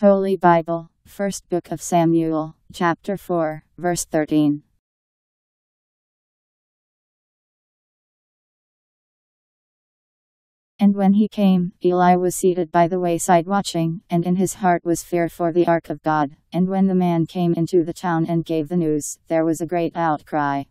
Holy Bible, First Book of Samuel, chapter 4, verse 13. And when he came, Eli was seated by the wayside watching, and in his heart was fear for the ark of God. And when the man came into the town and gave the news, there was a great outcry.